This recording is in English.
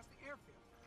across the airfield.